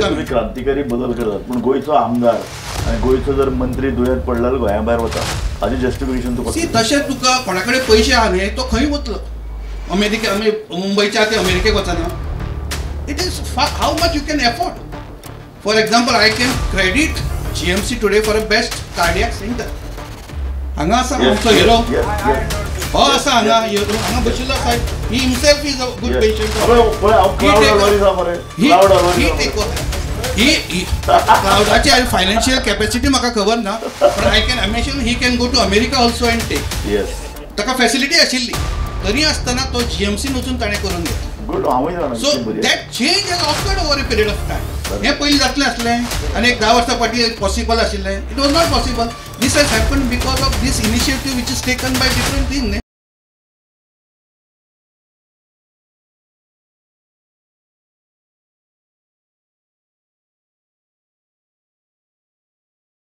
Coming क्रांतिकारी बदल करतात. पण गोयचो आमदार आणि गोयचो जर मंत्री दुयेंत पडला गोंया भायर वता जस्टिफिकेशन तुका सी तशें तुका कोणा कडेन आहा न्ही तो खंय वतलो? अमेरिके आमी मुंबयच्या ते अमेरिकेक वचना. It is how much you can afford for example I can credit G M C today for a best cardiac centre हांगा आसा आमचो हिरो yes, yes. हो आसा हांगा बशिल्लो आसा he himself is a good Yes. Patient he he. He he क्लाउडाची financial capacity म्हाका खबर ना पण I can imagine he can go to America also and take ताका फॅसिलिटी आशिल्ली तरी आसतना तो जीएमसीन वचून ताणें करून घेतलो गुड हांवूय so. That change has offered over a period of time हें पयलीं जातलें आसलें आनी एक धा वर्सां फाटीं पॉसिबल आशिल्लें it was not possible this has happen because of this initiative which is taken by different thing